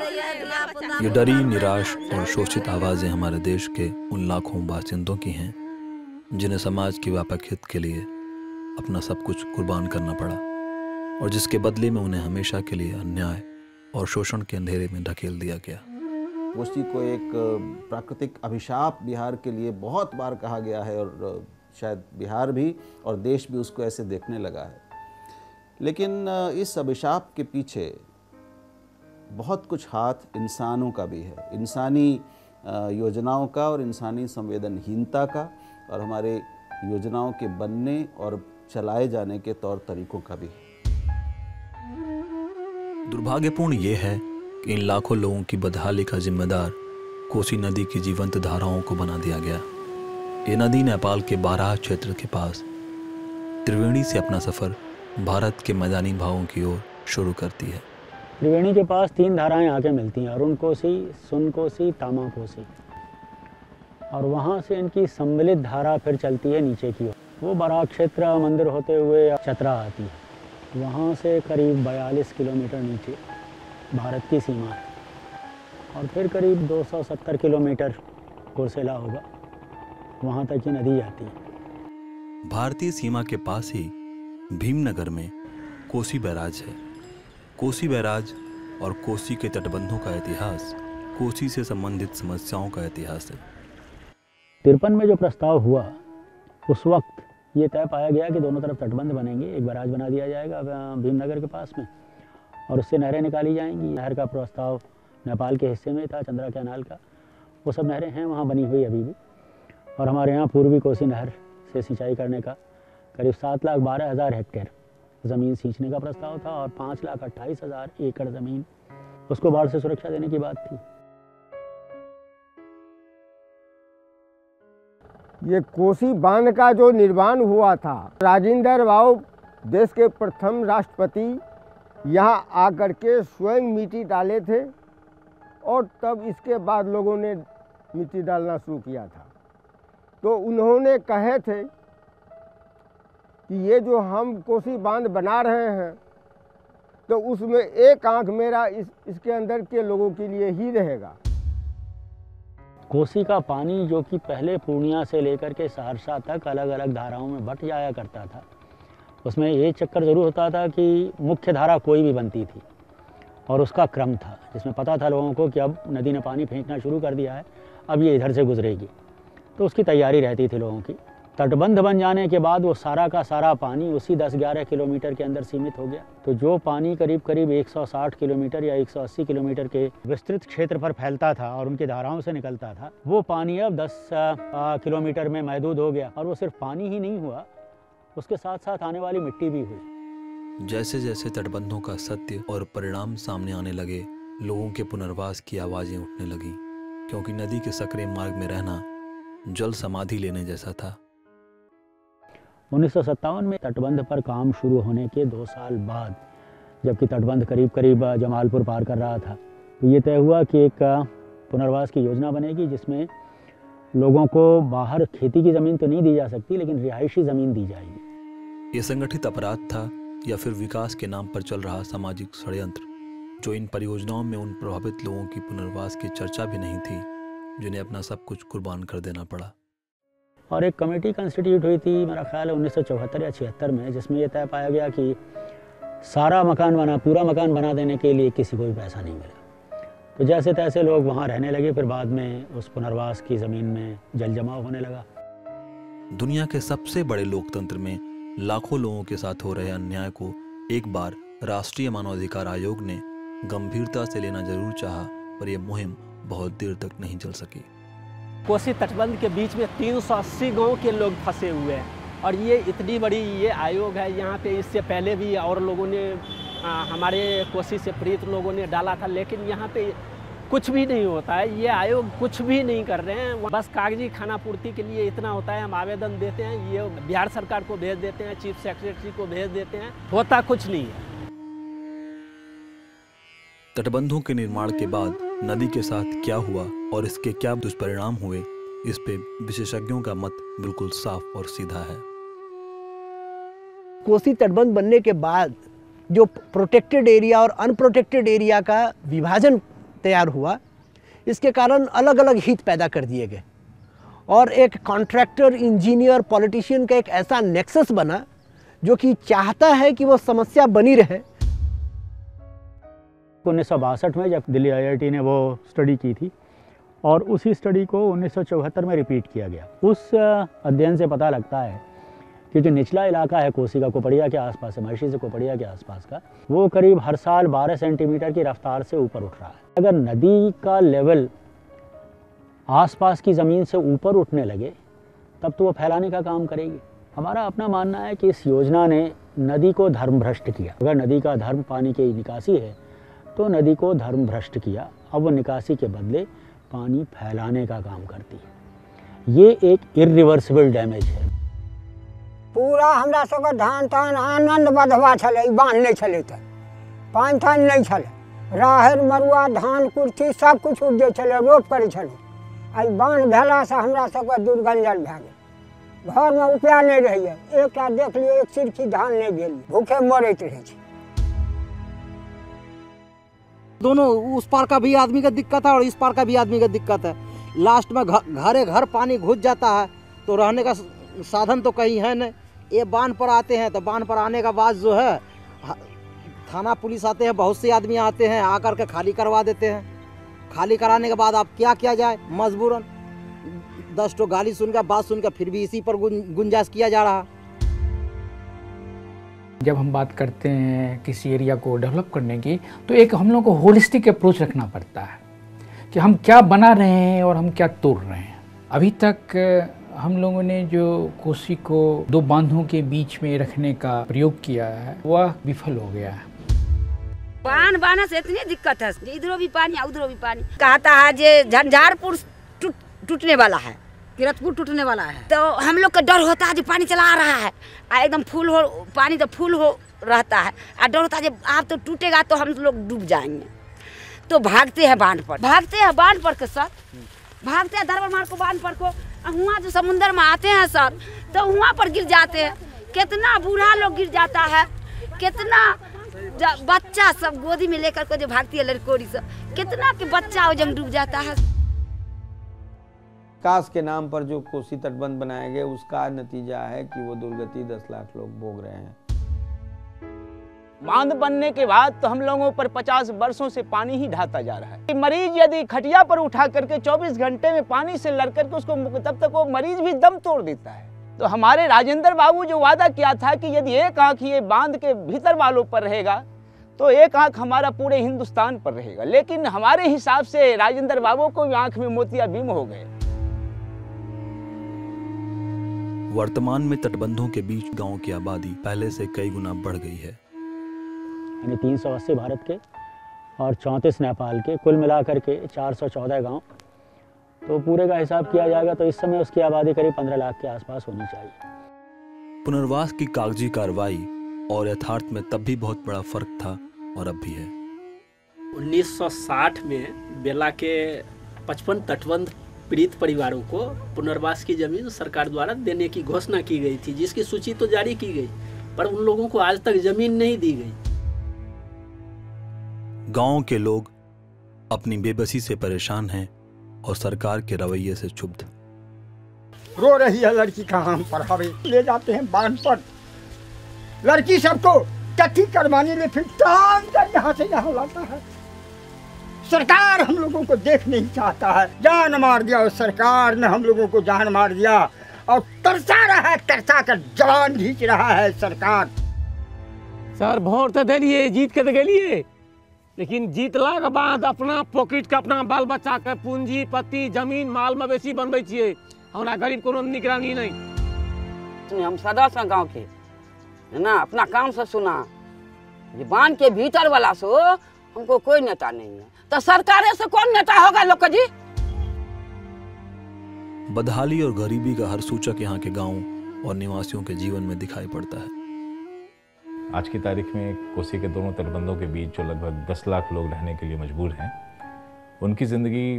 ये डरी निराश और शोषित आवाज़ें हमारे देश के उन लाखों बासिंदों की हैं जिन्हें समाज की व्यापक हित के लिए अपना सब कुछ कुर्बान करना पड़ा और जिसके बदले में उन्हें हमेशा के लिए अन्याय और शोषण के अंधेरे में धकेल दिया गया। कोसी को एक प्राकृतिक अभिशाप बिहार के लिए बहुत बार कहा गया है और शायद बिहार भी और देश भी उसको ऐसे देखने लगा है। लेकिन इस अभिशाप के पीछे बहुत कुछ हाथ इंसानों का भी है। इंसानी योजनाओं का और इंसानी संवेदनहीनता का और हमारे योजनाओं के बनने और चलाए जाने के तौर तरीकों का भी दुर्भाग्यपूर्ण ये है कि इन लाखों लोगों की बदहाली का जिम्मेदार कोसी नदी की जीवंत धाराओं को बना दिया गया। ये नदी नेपाल के बारह क्षेत्र के पास त्रिवेणी से अपना सफ़र भारत के मैदानी भावों की ओर शुरू करती है। त्रिवेणी के पास तीन धाराएँ आके मिलती हैं अरुण कोसी सुन कोसी तामा कोसी और वहाँ से इनकी सम्मिलित धारा फिर चलती है नीचे की ओर। वो बड़ा क्षेत्र, मंदिर होते हुए चतरा आती है। वहाँ से करीब 42 किलोमीटर नीचे भारत की सीमा है। और फिर करीब 270 किलोमीटर कुरसेला होगा। वहाँ तक ही नदी जाती है। भारतीय सीमा के पास ही भीमनगर में कोसी बैराज है। कोसी बैराज और कोसी के तटबंधों का इतिहास कोसी से संबंधित समस्याओं का इतिहास है। तिरपन में जो प्रस्ताव हुआ, उस वक्त ये तय पाया गया कि दोनों तरफ़ तटबंध बनेंगे, एक बैराज बना दिया जाएगा भीमनगर के पास में, और उससे नहरें निकाली जाएँगी। नहर का प्रस्ताव नेपाल के हिस्से में था, चंद्रा कैनाल का। वो सब नहरें हैं, वहाँ बनी हुई अभी भी। और हमारे यहाँ पूर्वी कोसी नहर से सिंचाई करने का करीब सात लाख बारह हज़ार हेक्टेयर ज़मीन सींचने का प्रस्ताव था और पाँच लाख अट्ठाईस हज़ार एकड़ ज़मीन उसको बाढ़ से सुरक्षा देने की बात थी। ये कोसी बाँध का जो निर्माण हुआ था, राजेंद्र भाव देश के प्रथम राष्ट्रपति यहाँ आकर के स्वयं मिट्टी डाले थे और तब इसके बाद लोगों ने मिट्टी डालना शुरू किया था। तो उन्होंने कहे थे कि ये जो हम कोसी बाँध बना रहे हैं तो उसमें एक आँख मेरा इस, इसके अंदर के लोगों के लिए ही रहेगा। कोसी का पानी जो कि पहले पूर्णिया से लेकर के सहरसा तक अलग अलग धाराओं में बट जाया करता था, उसमें ये चक्कर ज़रूर होता था कि मुख्य धारा कोई भी बनती थी और उसका क्रम था, जिसमें पता था लोगों को कि अब नदी ने पानी फेंकना शुरू कर दिया है, अब ये इधर से गुजरेगी। तो उसकी तैयारी रहती थी लोगों की। तटबंध बन जाने के बाद वो सारा का सारा पानी उसी 10-11 किलोमीटर के अंदर सीमित हो गया। तो जो पानी करीब करीब 160 किलोमीटर या 180 किलोमीटर के विस्तृत क्षेत्र पर फैलता था और उनकी धाराओं से निकलता था, वो पानी अब 10 किलोमीटर में महदूद हो गया। और वो सिर्फ़ पानी ही नहीं हुआ, उसके साथ साथ आने वाली मिट्टी भी हुई। जैसे जैसे तटबंधों का सत्य और परिणाम सामने आने लगे, लोगों के पुनर्वास की आवाज़ें उठने लगी, क्योंकि नदी के सक्रिय मार्ग में रहना जल समाधि लेने जैसा था। उन्नीस सौ सत्तावन में तटबंध पर काम शुरू होने के दो साल बाद, जबकि तटबंध करीब करीब जमालपुर पार कर रहा था। तो ये तय हुआ कि एक पुनर्वास की योजना बनेगी, जिसमें लोगों को बाहर खेती की ज़मीन तो नहीं दी जा सकती, लेकिन रिहायशी ज़मीन दी जाएगी। ये संगठित अपराध था, या फिर विकास के नाम पर चल रहा सामाजिक षडयंत्र, जो इन परियोजनाओं में उन प्रभावित लोगों की पुनर्वास की चर्चा भी नहीं थी, जिन्हें अपना सब कुछ कुर्बान कर देना पड़ा। और एक कमेटी कंस्टिट्यूट हुई थी, मेरा ख्याल है उन्नीस सौ चौहत्तर या छिहत्तर में, जिसमें यह तय पाया गया कि सारा मकान बना, पूरा मकान बना देने के लिए किसी को भी पैसा नहीं मिला। तो जैसे तैसे लोग वहाँ रहने लगे, फिर बाद में उस पुनर्वास की ज़मीन में जल जमाव होने लगा। दुनिया के सबसे बड़े लोकतंत्र में लाखों लोगों के साथ हो रहे अन्याय को एक बार राष्ट्रीय मानवाधिकार आयोग ने गंभीरता से लेना ज़रूर चाहा, पर यह मुहिम बहुत देर तक नहीं चल सकी। कोसी तटबंध के बीच में 380 गाँव के लोग फंसे हुए हैं। और ये इतनी बड़ी ये आयोग है यहाँ पे इससे पहले भी और लोगों ने आ, हमारे कोसी से प्रीत लोगों ने डाला था लेकिन यहाँ पे कुछ भी नहीं होता है। ये आयोग कुछ भी नहीं कर रहे हैं। बस कागज़ी खाना पूर्ति के लिए इतना होता है। हम आवेदन देते हैं ये बिहार सरकार को भेज देते हैं चीफ सेक्रेटरी को भेज देते हैं होता कुछ नहीं है। तटबंधों के निर्माण के बाद नदी के साथ क्या हुआ और इसके क्या दुष्परिणाम हुए, इस पे विशेषज्ञों का मत बिल्कुल साफ़ और सीधा है। कोसी तटबंध बनने के बाद जो प्रोटेक्टेड एरिया और अनप्रोटेक्टेड एरिया का विभाजन तैयार हुआ, इसके कारण अलग अलग हित पैदा कर दिए गए। और एक कॉन्ट्रैक्टर इंजीनियर पॉलिटिशियन का एक ऐसा नेक्सस बना, जो कि चाहता है कि वो समस्या बनी रहे। उन्नीस सौ बासठ में जब दिल्ली आईआईटी ने वो स्टडी की थी और उसी स्टडी को उन्नीस सौ चौहत्तर में रिपीट किया गया। उस अध्ययन से पता लगता है कि जो निचला इलाका है कोसी का कोपड़िया के आसपास है, महर्षि से कोपड़िया के आसपास का, वो करीब हर साल 12 सेंटीमीटर की रफ्तार से ऊपर उठ रहा है। अगर नदी का लेवल आसपास की ज़मीन से ऊपर उठने लगे, तब तो वो फैलाने का काम करेगी। हमारा अपना मानना है कि इस योजना ने नदी को धर्म भ्रष्ट किया। अगर नदी का धर्म पानी की निकासी है तो नदी को धर्म भ्रष्ट किया। अब वो निकासी के बदले पानी फैलाने का काम करती है। ये एक इरिवर्सिबल डैमेज है। पूरा हमरा सबके धान तान आनंद बधवा छलै बाँध नहीं छलै तऽ। पानि तानि नहीं छलै। राहरि, मरुआ, धान, कुर्थी सब कुछ उपजै छलै, रोप करै छलै। आ ई बाँध भेलासँ हमरा सबके दुर्गंजन भए गेल। घरमे उपाय नहीं रहैए। एकटा देख लियौ, एक सिरखी धान नहीं भेल। भूखे मरत रहै दोनों, उस पार का भी आदमी का दिक्कत है और इस पार का भी आदमी का दिक्कत है। लास्ट में घरे घर पानी घुस जाता है तो रहने का साधन तो कहीं है नहीं। ये बाँध पर आते हैं तो बाँध पर आने का बाद जो है थाना पुलिस आते हैं, बहुत से आदमी आते हैं, आकर के खाली करवा देते हैं। खाली कराने के बाद आप क्या किया जाए? मजबूरन, दस टो गाली सुनकर, बात सुनकर फिर भी इसी पर गुंजाइश किया जा रहा। जब हम बात करते हैं किसी एरिया को डेवलप करने की तो एक हम लोग को होलिस्टिक अप्रोच रखना पड़ता है कि हम क्या बना रहे हैं और हम क्या तोड़ रहे हैं। अभी तक हम लोगों ने जो कोसी को दो बांधों के बीच में रखने का प्रयोग किया है, वह विफल हो गया है। बाँध बांधने से इतनी दिक्कत है। इधरों भी पानी, उधरों भी पानी। कहता है जे झंझारपुर टूटने वाला है। किरतपुर टूटने वाला है। तो हम लोग का डर होता है जो पानी चला रहा है। आ, एकदम फुल हो, पानी तो फुल हो रहता है। और डर होता है जब आप तो टूटेगा तो हम लोग डूब जाएँगे। तो भागते हैं बाँध पर। भागते हैं बाँध पर के सर भागते हैं धरवर मार को बाँध पर को। वहाँ जो समुंदर में आते हैं सर तो वहाँ पर गिर जाते हैं। कितना बूढ़ा लोग गिर जाता है। कितना बच्चा सब गोदी में लेकर को जो भागती है लड़कोरी सब, कितना के बच्चा वो जंग डूब जाता है। काश के नाम पर जो कोसी तटबंध बनाए गए, उसका नतीजा है कि वो दुर्गति दस लाख लोग भोग रहे हैं। बाँध बनने के बाद तो हम लोगों पर 50 वर्षों से पानी ही ढाता जा रहा है। मरीज़ यदि खटिया पर उठा करके 24 घंटे में पानी से लड़ करके उसको तब तक वो मरीज़ भी दम तोड़ देता है। तो हमारे राजेंद्र बाबू जो वादा किया था कि यदि एक आँख ये बाँध के भीतर वालों पर रहेगा तो एक आँख हमारा पूरे हिंदुस्तान पर रहेगा। लेकिन हमारे हिसाब से राजेंद्र बाबू को आँख में मोतिया बीम हो गए। वर्तमान में तटबंधों के बीच गाँव की आबादी पहले से कई गुना बढ़ गई है। यानी तीन सौ अस्सी भारत के और चौंतीस नेपाल के कुल मिलाकर के चार सौ चौदह गाँव। तो पूरे का हिसाब किया जाएगा तो इस समय उसकी आबादी करीब पंद्रह लाख के आसपास होनी चाहिए। पुनर्वास की कागज़ी कार्रवाई और यथार्थ में तब भी बहुत बड़ा फ़र्क था और अब भी है। 1960 में बेला के 55 तटबंध पीड़ित परिवारों को पुनर्वास की ज़मीन सरकार द्वारा देने की घोषणा की गई थी जिसकी सूची तो जारी की गई पर उन लोगों को आज तक ज़मीन नहीं दी गई। गाँव के लोग अपनी बेबसी से परेशान हैं और सरकार के रवैये से क्षुब्ध। रो रही है लड़की का हम पढ़ावे ले जाते हैं बाँध पर। लड़की सबको कथी करवाने ले फिर टांग कर यहाँ से यहाँ लाता है। सरकार हम लोगों को देख नहीं चाहता है। जान मार दिया उस सरकार ने हम लोगों को जान मार दिया। और तरसा रहा है तरसा कर जान खींच रहा है सरकार। सर वोट तो दिलिए जीत के तो गलिए। लेकिन जीतला के बाद अपना पॉकेट के अपना बाल बच्चा के पूंजी पति ज़मीन माल मवेशी बनबे छिए हमरा गरीब कोनो निगरानी नहीं। हम सदस्य गाँव के है ना अपना काम से सुना। ये बाँध के भीतर वाला सो हमको कोई नेता नहीं है तो सरकार से कौन नेता होगा लोग जी? बदहाली और गरीबी का हर सूचक यहाँ के गाँव और निवासियों के जीवन में दिखाई पड़ता है। आज की तारीख में कोसी के दोनों तटबंधों के बीच जो लगभग 10 लाख लोग रहने के लिए मजबूर हैं उनकी ज़िंदगी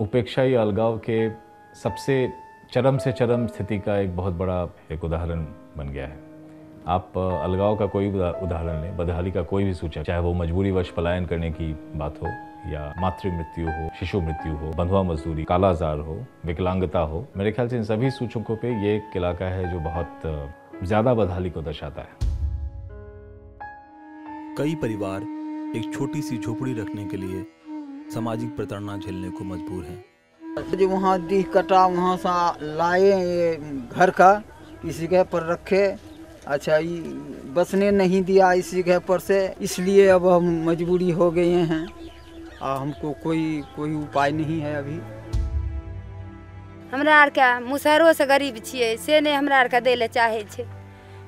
उपेक्षा या अलगाव के सबसे चरम से चरम स्थिति का एक बहुत बड़ा एक उदाहरण बन गया है। आप अलगाव का कोई उदाहरण लें बदहाली का कोई भी सूचक चाहे वो मजबूरी वश पलायन करने की बात हो या मातृ मृत्यु हो शिशु मृत्यु हो बंधुआ मजदूरी कालाजार हो विकलांगता हो मेरे ख्याल से इन सभी सूचकों पे ये एक इलाका है जो बहुत ज़्यादा बदहाली को दर्शाता है। कई परिवार एक छोटी सी झोपड़ी रखने के लिए सामाजिक प्रताड़ना झेलने को मजबूर हैं। जो वहाँ दीह कटा वहाँ से लाए घर का इसी जगह पर रखे अच्छा बसने नहीं दिया इसी जगह पर से, इसलिए अब हम मजबूरी हो गए हैं। और हमको कोई कोई उपाय नहीं है अभी। हमरा मुसहरों से गरीब छे से नहीं हमरा आरके दै चाहे चाहै छै।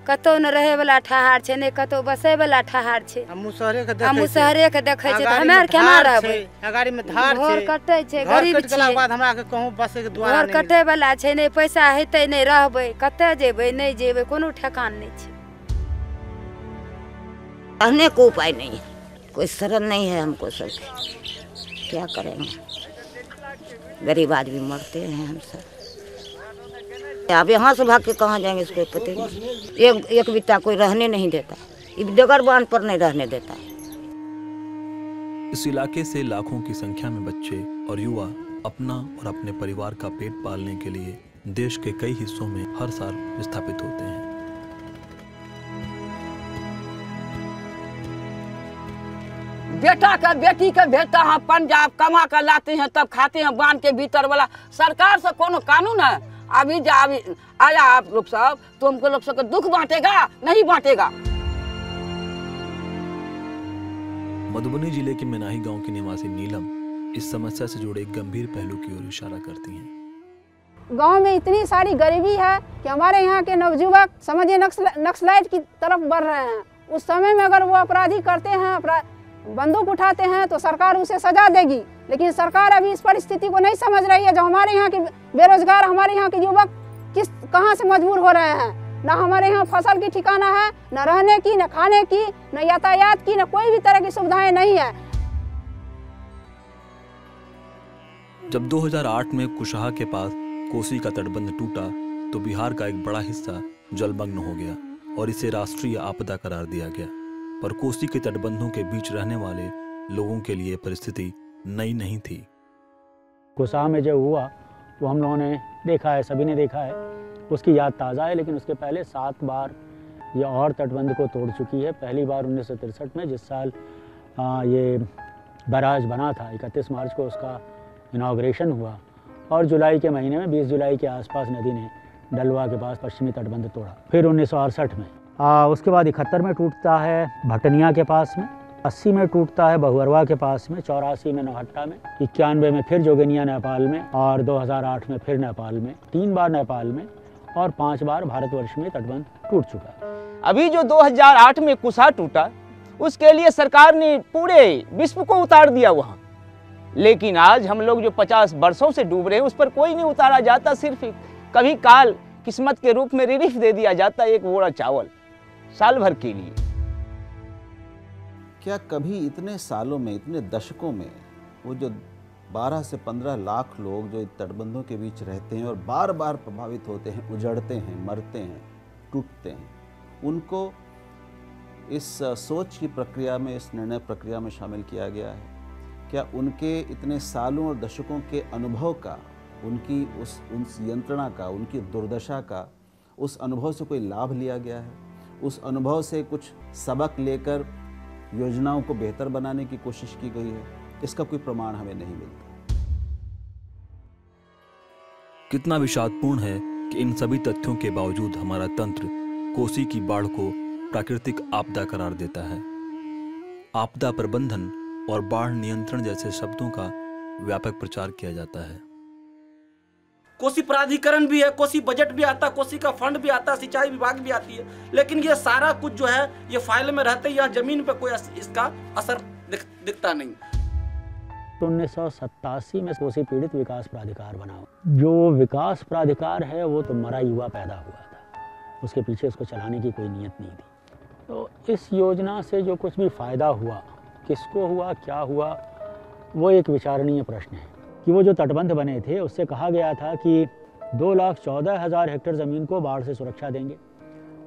कतौ न रहै वाला ठहार छै नहि कतौ बसै वाला ठहार छै। हम मुसहरे के आ मुसहरे के देखै छै हमें आर केना रहबै? गाड़ी में धार घर कटै छै गरीब कटि गेला के बाद हमरा के कहूँ बसे के द्वारा घर कटै वाला छै नहि पैसा हेतै नहि रहबै कतऽ जेबै नहीं जेबै कोनो ठेकान नहीं छै। रहने को उपाय नहीं है कोई शरण नहीं है हमको सब क्या करेंगे? गरीब आदमी मरते हैं हम सब। अब यहाँ से भाग के कहाँ जाएँगे इसको पता? नहीं एक एक बित्ता कोई रहने नहीं देता। डगर बाँध पर नहीं रहने देता। इस इलाके से लाखों की संख्या में बच्चे और युवा अपना और अपने परिवार का पेट पालने के लिए देश के कई हिस्सों में हर साल विस्थापित होते हैं। बेटा का बेटी का भेजता है पंजाब कमा कर लाते हैं तब खाते हैं बाँध के भीतर वाला। सरकार से कोनो कानून है? अभी जा अभी आया आप लोग सब तो हमको लोग सबको दुख बांटेगा नहीं बांटेगा। मधुबनी ज़िले के मेनाही गाँव की निवासी नीलम इस समस्या से जुड़े एक गंभीर पहलू की ओर इशारा करती हैं। गाँव में इतनी सारी गरीबी है कि हमारे यहाँ के नवयुवक समझिए नक्सल नक्सलाइट की तरफ़ बढ़ रहे हैं। उस समय में अगर वो अपराधी करते हैं अपरा बंदूक उठाते हैं तो सरकार उसे सजा देगी, लेकिन सरकार अभी इस परिस्थिति को नहीं समझ रही है। जो हमारे यहाँ के बेरोजगार, हमारे यहाँ के युवक किस, कहाँ से मजबूर हो रहे हैं? ना हमारे यहाँ फ़सल की ठिकाना है, न रहने की, न खाने की, न यातायात की, न कोई भी तरह की सुविधाएँ नहीं है। जब 2008 में कुशहा के पास कोसी का तटबंध टूटा तो बिहार का एक बड़ा हिस्सा जलमग्न हो गया और इसे राष्ट्रीय आपदा करार दिया गया। पर कोसी के तटबंधों के बीच रहने वाले लोगों के लिए परिस्थिति नई नहीं थी। कुसाह में जो हुआ वो हम लोगों ने देखा है सभी ने देखा है। उसकी याद ताज़ा है लेकिन उसके पहले सात बार ये और तटबंध को तोड़ चुकी है। पहली बार उन्नीस में जिस साल आ, ये बैराज बना था इकतीस मार्च को उसका इनाग्रेशन हुआ। और जुलाई के महीने में 20 जुलाई के आसपास नदी ने डलवा के पास पश्चिमी तटबंध तोड़ा। फिर उन्नीस सौ अड़सठ में आ, उसके बाद इकहत्तर में टूटता है भटनिया के पास में अस्सी में टूटता है बहुअरवा के पास में चौरासी में नौहट्टा में इक्यानवे में फिर जोगेनिया नेपाल में और 2008 में फिर नेपाल में तीन बार नेपाल में और पाँच बार भारतवर्ष में तटबंध टूट चुका है। अभी जो 2008 में कुसा टूटा उसके लिए सरकार ने पूरे विश्व को उतार दिया वहाँ। लेकिन आज हम लोग जो 50 वर्षों से डूब रहे हैं उस पर कोई नहीं उतारा जाता सिर्फ़ कभी काल किस्मत के रूप में रिलीफ दे दिया जाता एक बोरा चावल। साल भर के लिए। क्या कभी इतने सालों में, इतने दशकों में, वो जो 12 से 15 लाख लोग जो तटबंधों के बीच रहते हैं और बार बार प्रभावित होते हैं, उजड़ते हैं, मरते हैं, टूटते हैं, उनको इस सोच की प्रक्रिया में, इस निर्णय प्रक्रिया में शामिल किया गया है? क्या उनके इतने सालों और दशकों के अनुभव का, उनकी उस उन यंत्रणा का, उनकी दुर्दशा का, उस अनुभव से कोई लाभ लिया गया है? उस अनुभव से कुछ सबक लेकर योजनाओं को बेहतर बनाने की कोशिश की गई है। इसका कोई प्रमाण हमें नहीं मिलता। कितना विषादपूर्ण है कि इन सभी तथ्यों के बावजूद हमारा तंत्र कोसी की बाढ़ को प्राकृतिक आपदा करार देता है। आपदा प्रबंधन और बाढ़ नियंत्रण जैसे शब्दों का व्यापक प्रचार किया जाता है। कोसी प्राधिकरण भी है कोसी बजट भी आता कोसी का फंड भी आता सिंचाई विभाग भी आती है। लेकिन ये सारा कुछ जो है ये फ़ाइल में रहते यहाँ ज़मीन पर कोई इसका असर दिख, दिखता नहीं। तो उन्नीस में कोसी पीड़ित विकास प्राधिकार बना। जो विकास प्राधिकार है वो तो मरा युवा पैदा हुआ था। उसके पीछे उसको चलाने की कोई नीयत नहीं थी। तो इस योजना से जो कुछ भी फ़ायदा हुआ किसको हुआ क्या हुआ वो एक विचारणीय प्रश्न है। कि वो जो तटबंध बने थे, उससे कहा गया था कि दो लाख चौदह हज़ार हेक्टेयर ज़मीन को बाढ़ से सुरक्षा देंगे।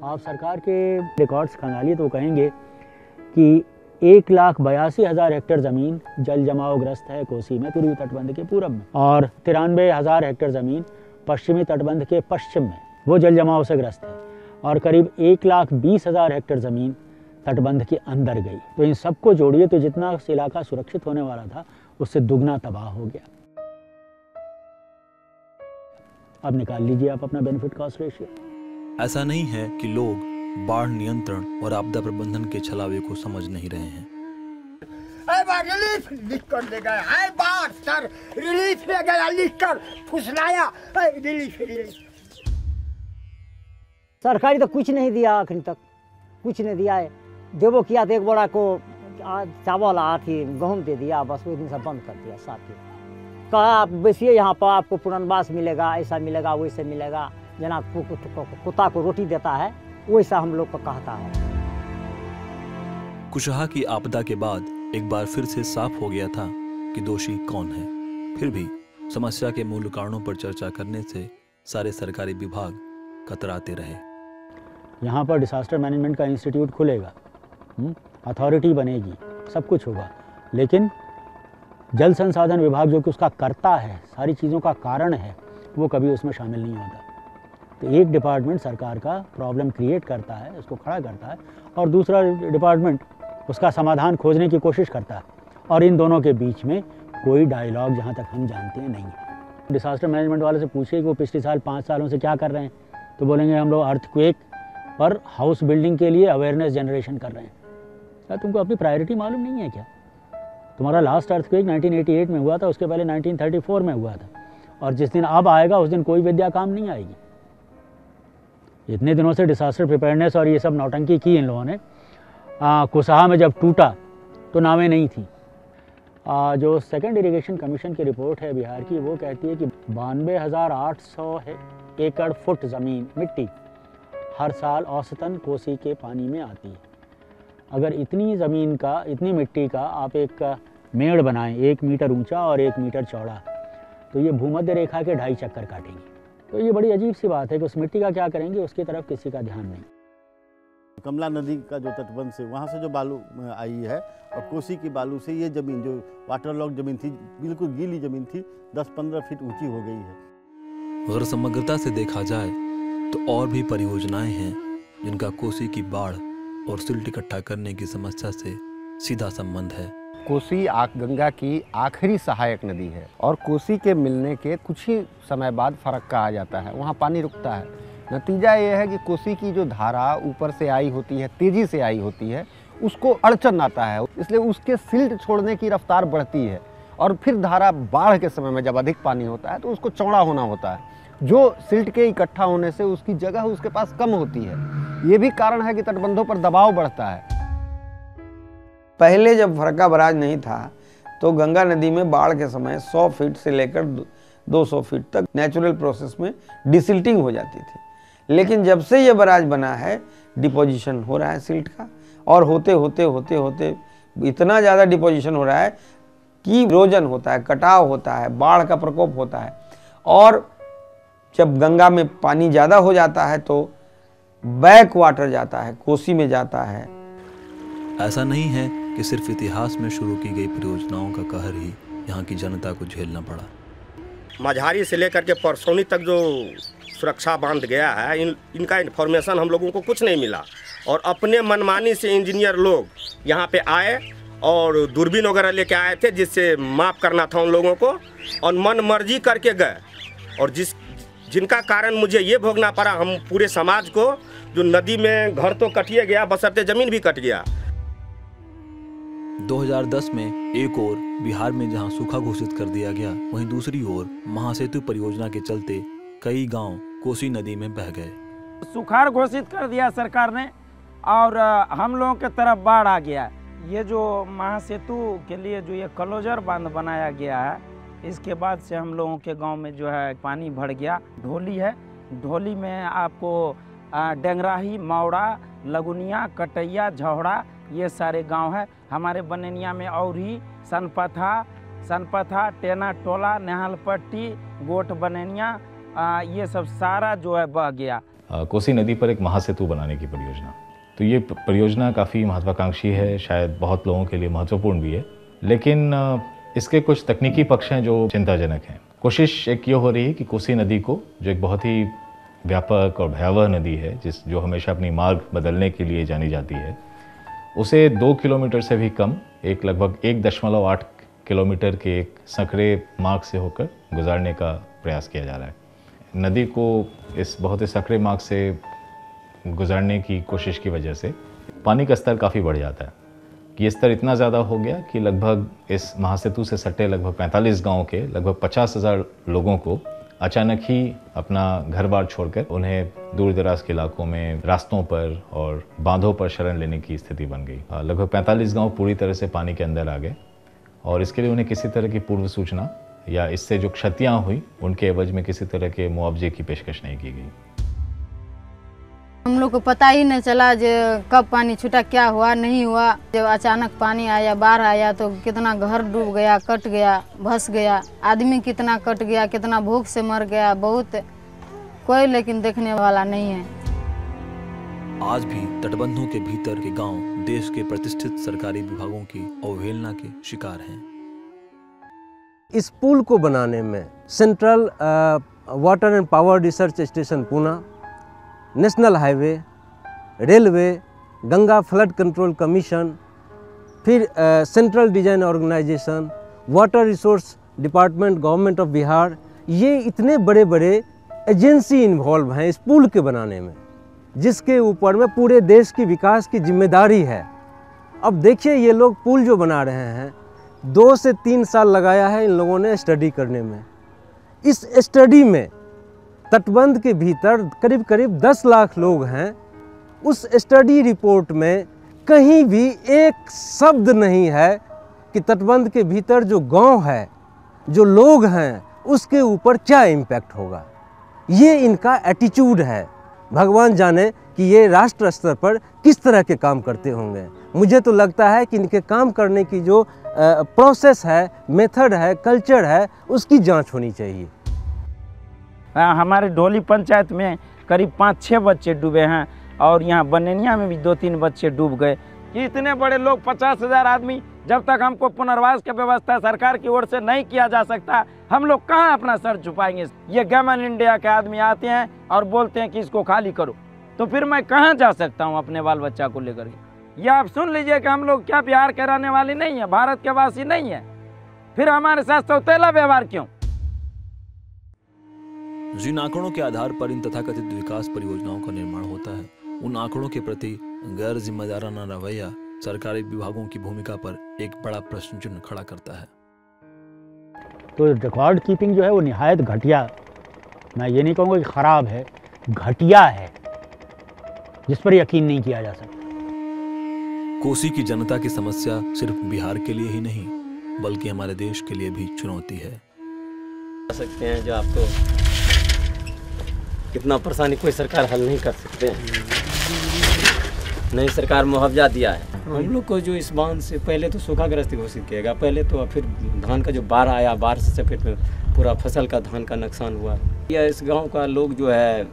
आप सरकार के रिकॉर्ड्स खंगालिए तो कहेंगे कि एक लाख बयासी हज़ार हेक्टेयर ज़मीन जल जमाव ग्रस्त है कोसी में, पूर्वी तटबंध के पूरब में, और तिरानवे हज़ार हेक्टेयर ज़मीन पश्चिमी तटबंध के पश्चिम में, वो जल जमाव से ग्रस्त है, और करीब एक लाख बीस हज़ार हेक्टेयर ज़मीन तटबंध के अंदर गई। तो इन सबको जोड़िए तो जितना इलाका सुरक्षित होने वाला था, उससे दुगना तबाह हो गया। अब निकाल लीजिए आप अपना बेनिफिट कॉस्ट रेशियो ऐसा नहीं है कि लोग बाढ़ नियंत्रण और आपदा प्रबंधन के छलावे को समझ नहीं रहे हैं। रिलीफ लिख कर गया है बाढ़ सर! रिलीफ ले गया लिख कर। फुसलाया। रिलीफ रिलीफ सरकारी तो कुछ नहीं दिया आखिर तक। कुछ नहीं दिया है। देवो किया तो एक बड़ा को चावल आथी गेहूँ दे दिया बस उस दिन से बंद कर दिया साथ ही। कहा आप बैसिए यहाँ पर आपको पुनर्वास मिलेगा ऐसा मिलेगा वैसे मिलेगा। जना कुत्ता को रोटी देता है वैसा हम लोग को कहता है। कुशहा की आपदा के बाद एक बार फिर से साफ़ हो गया था कि दोषी कौन है। फिर भी समस्या के मूल कारणों पर चर्चा करने से सारे सरकारी विभाग कतराते रहे। यहाँ पर डिसास्टर मैनेजमेंट का इंस्टीट्यूट खुलेगा। अथॉरिटी बनेगी सब कुछ होगा। लेकिन जल संसाधन विभाग जो कि उसका करता है, सारी चीज़ों का कारण है, वो कभी उसमें शामिल नहीं होता। तो एक डिपार्टमेंट सरकार का प्रॉब्लम क्रिएट करता है, उसको खड़ा करता है, और दूसरा डिपार्टमेंट उसका समाधान खोजने की कोशिश करता है, और इन दोनों के बीच में कोई डायलॉग जहाँ तक हम जानते हैं नहीं है। डिसास्टर मैनेजमेंट वाले से पूछिए कि वो पिछले साल पाँच सालों से क्या कर रहे हैं? तो बोलेंगे हम लोग अर्थक्वेक और हाउस बिल्डिंग के लिए अवेयरनेस जनरेशन कर रहे हैं। क्या तुमको अपनी प्रायोरिटी मालूम नहीं है क्या? तुम्हारा लास्ट अर्थक्वेक 1988 में हुआ था उसके पहले 1934 में हुआ था। और जिस दिन अब आएगा उस दिन कोई विद्या काम नहीं आएगी। इतने दिनों से डिसास्टर प्रिपेयरनेस और ये सब नौटंकी की इन लोगों ने। कुसाहा में जब टूटा तो नावें नहीं थी। आ, जो सेकेंड इरिगेशन कमीशन की रिपोर्ट है बिहार की वो कहती है कि बानवे हज़ार आठ सौ एकड़ फुट ज़मीन मिट्टी हर साल औसतन कोसी के पानी में आती है। अगर इतनी ज़मीन का इतनी मिट्टी का आप एक मेड़ बनाएँ एक मीटर ऊँचा और एक मीटर चौड़ा। तो ये भूमध्य रेखा के ढाई चक्कर काटेंगी। तो ये बड़ी अजीब सी बात है कि उस मिट्टी का क्या करेंगे उसकी तरफ़ किसी का ध्यान नहीं। कमला नदी का जो तटबंध से वहाँ से जो बालू आई है और कोसी की बालू से ये ज़मीन जो वाटर लॉक ज़मीन थी बिल्कुल गीली ज़मीन थी 10-15 फीट ऊँची हो गई है। अगर समग्रता से देखा जाए तो और भी परियोजनाएँ हैं जिनका कोसी की बाढ़ और सिल्ट इकट्ठा करने की समस्या से सीधा संबंध है। कोसी आक गंगा की आखिरी सहायक नदी है और कोसी के मिलने के कुछ ही समय बाद फ़र्क का आ जाता है, वहाँ पानी रुकता है। नतीजा ये है कि कोसी की जो धारा ऊपर से आई होती है, तेज़ी से आई होती है, उसको अड़चन आता है। इसलिए उसके सिल्ट छोड़ने की रफ्तार बढ़ती है और फिर धारा बाढ़ के समय में जब अधिक पानी होता है तो उसको चौड़ा होना होता है। जो सिल्ट के इकट्ठा होने से उसकी जगह उसके पास कम होती है। ये भी कारण है कि तटबंधों पर दबाव बढ़ता है। पहले जब फरका बराज नहीं था तो गंगा नदी में बाढ़ के समय 100 फीट से लेकर 200 फीट तक नेचुरल प्रोसेस में डिसिल्टिंग हो जाती थी। लेकिन जब से ये बराज बना है डिपोजिशन हो रहा है सिल्ट का। और होते होते होते होते इतना ज़्यादा डिपोजिशन हो रहा है कि रोजन होता है, कटाव होता है, बाढ़ का प्रकोप होता है। और जब गंगा में पानी ज़्यादा हो जाता है तो बैक वाटर जाता है, कोसी में जाता है। ऐसा नहीं है कि सिर्फ़ इतिहास में शुरू की गई परियोजनाओं का कहर ही यहाँ की जनता को झेलना पड़ा। मझारी से लेकर के परसौनी तक जो सुरक्षा बाँध गया है, इन, इनका इन्फॉर्मेशन हम लोगों को कुछ नहीं मिला। और अपने मनमानी से इंजीनियर लोग यहाँ पे आए और दूरबीन वगैरह लेके आए थे, जिससे माफ़ करना था उन लोगों को, और मन मर्ज़ी करके गए। और जिस, जिनका कारण मुझे ये भोगना पड़ा, हम पूरे समाज को, जो नदी में घर तो कटिए गया, बसरते ज़मीन भी कट गया 2010 में एक ओर बिहार में जहाँ सूखा घोषित कर दिया गया, वहीं दूसरी ओर महासेतु परियोजना के चलते कई गाँव कोसी नदी में बह गए। सुखाड़ घोषित कर दिया सरकार ने और हम लोगों के तरफ़ बाढ़ आ गया। ये जो महासेतु के लिए जो ये कलोजर बाँध बनाया गया है, इसके बाद से हम लोगों के गाँव में जो है पानी भर गया। ढोली है। ढोली में आपको डेंगराही, मावड़ा, लगुनिया, कटैया झौड़ा ये सारे गाँव है। हमारे बननिया में और ही सनपथा सनपथा, टेना, टोला नेहालपट्टी गोट बननिया ये सब सारा जो है बह गया। कोसी नदी पर एक महासेतु बनाने की परियोजना। तो ये परियोजना काफ़ी महत्वाकांक्षी है, शायद बहुत लोगों के लिए महत्वपूर्ण भी है। लेकिन इसके कुछ तकनीकी पक्ष हैं जो चिंताजनक हैं। कोशिश एक ये हो रही है कि कोसी नदी को, जो एक बहुत ही व्यापक और भयावह नदी है, जिस, जो हमेशा अपनी मार्ग बदलने के लिए जानी जाती है उसे दो किलोमीटर से भी कम, एक लगभग एक दशमलव आठ किलोमीटर के एक संकरे मार्ग से होकर गुजारने का प्रयास किया जा रहा है। नदी को इस बहुत ही सकरे मार्ग से गुजारने की कोशिश की वजह से पानी का स्तर काफ़ी बढ़ जाता है। ये स्तर इतना ज़्यादा हो गया कि लगभग इस महासेतु से सटे लगभग 45 गाँव के लगभग पचास हज़ार लोगों को अचानक ही अपना घर बार छोड़कर उन्हें दूर दराज के इलाकों में रास्तों पर और बांधों पर शरण लेने की स्थिति बन गई। लगभग 45 गाँव पूरी तरह से पानी के अंदर आ गए और इसके लिए उन्हें किसी तरह की पूर्व सूचना या इससे जो क्षतियाँ हुई, उनके एवज में किसी तरह के मुआवजे की पेशकश नहीं की गई। हम लोग को पता ही नहीं चला जो कब पानी छूटा क्या हुआ नहीं हुआ। जब अचानक पानी आया बाढ़ आया तो कितना घर डूब गया कट गया भस गया। आदमी कितना कट गया कितना भूख से मर गया बहुत कोई लेकिन देखने वाला नहीं है। आज भी तटबंधों के भीतर के गाँव देश के प्रतिष्ठित सरकारी विभागों की अवहेलना के शिकार हैं। इस पुल को बनाने में central water and power research station Poona national highway, railway, Ganga flood control commission, फिर central design organisation, water resource department, government of Bihar, ये इतने बड़े बड़े एजेंसी इन्वॉल्व हैं इस पुल के बनाने में, जिसके ऊपर में पूरे देश की विकास की ज़िम्मेदारी है। अब देखिए ये लोग पुल जो बना रहे हैं, दो से तीन साल लगाया है इन लोगों ने स्टडी करने में। इस स्टडी में तटबंध के भीतर करीब करीब दस लाख लोग हैं। उस स्टडी रिपोर्ट में कहीं भी एक शब्द नहीं है कि तटबंध के भीतर जो गाँव है, जो लोग हैं, उसके ऊपर क्या इम्पैक्ट होगा। ये इनका एटीट्यूड है। भगवान जाने कि ये राष्ट्र स्तर पर किस तरह के काम करते होंगे। मुझे तो लगता है कि इनके काम करने की जो प्रोसेस है मेथड है कल्चर है, उसकी जाँच होनी चाहिए। हमारे डोली पंचायत में करीब पाँच छः बच्चे डूबे हैं और यहाँ बनेनिया में भी दो तीन बच्चे डूब गए। कि इतने बड़े लोग पचास हज़ार आदमी जब तक हमको पुनर्वास की व्यवस्था सरकार की ओर से नहीं किया जा सकता, हम लोग कहाँ अपना सर छुपाएँगे? ये गवर्नमेंट इंडिया के आदमी आते हैं और बोलते हैं कि इसको खाली करो। तो फिर मैं कहाँ जा सकता हूँ अपने बाल बच्चा को लेकर के? ये आप सुन लीजिए कि हम लोग क्या बिहार के रहने वाले नहीं है, भारत के वासी नहीं है। फिर हमारे साथ सौतेला व्यवहार क्यों? जिन आंकड़ों के आधार पर इन तथाकथित विकास परियोजनाओं का निर्माण होता है उन आंकड़ों के प्रति गैर जिम्मेदाराना रवैया सरकारी विभागों की भूमिका पर एक बड़ा प्रश्न चिन्ह खड़ा करता है। तो रिकॉर्ड कीपिंग जो है वो निहायत घटिया मैं ये नहीं कहूँगा कि ख़राब है घटिया है जिस पर यकीन नहीं किया जा सकता। कोसी की जनता की समस्या सिर्फ़ बिहार के लिए ही नहीं बल्कि हमारे देश के लिए भी चुनौती है। सकते हैं जो आपको कितना परेशानी कोई सरकार हल नहीं कर सकते हैं। नई सरकार मुआवजा दिया है। हम लोग को जो इस बाँध से पहले तो सूखाग्रस्त घोषित किएगा पहले तो फिर धान का जो बाढ़ आया बाढ़ से चपेट में पूरा फ़सल का धान का नुकसान हुआ। या इस गाँव का लोग जो है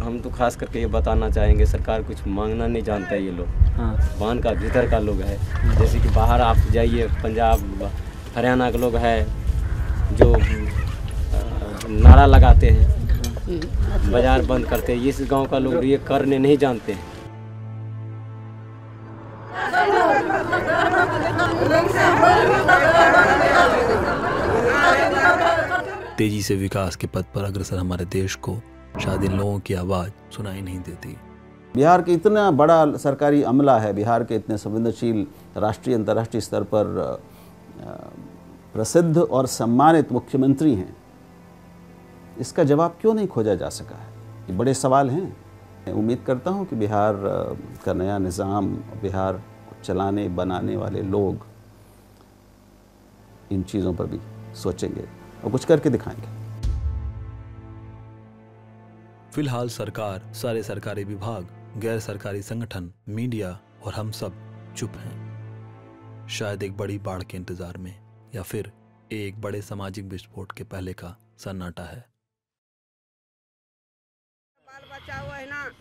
हम तो खास करके ये बताना चाहेंगे सरकार कुछ मांगना नहीं जानता ये लोग। हाँ। बाँध का भीतर का लोग है। जैसे कि बाहर आप जाइए पंजाब हरियाणा के लोग है जो नारा लगाते हैं। बाज़ार बंद करते हैं। इस गाँव का लोग ये करने नहीं जानते। हैं तेज़ी से विकास के पथ पर अग्रसर हमारे देश को शायद इन लोगों की आवाज़ सुनाई नहीं देती। बिहार के इतना बड़ा सरकारी अमला है बिहार के इतने संवेदनशील राष्ट्रीय अंतर्राष्ट्रीय स्तर पर प्रसिद्ध और सम्मानित मुख्यमंत्री हैं। इसका जवाब क्यों नहीं खोजा जा सका है? ये बड़े सवाल हैं। उम्मीद करता हूँ कि बिहार का नया निज़ाम, बिहार चलाने, बनाने वाले लोग इन चीज़ों पर भी सोचेंगे और कुछ करके दिखाएँगे। फ़िलहाल सरकार, सारे सरकारी विभाग, गैर सरकारी संगठन, मीडिया और हम सब चुप हैं। शायद एक बड़ी बाढ़ के इंतज़ार में या फिर एक बड़े सामाजिक विस्फोट के पहले का सन्नाटा है।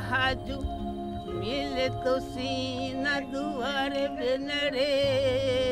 यह जू मिल तो सीना दुआर बिन रे।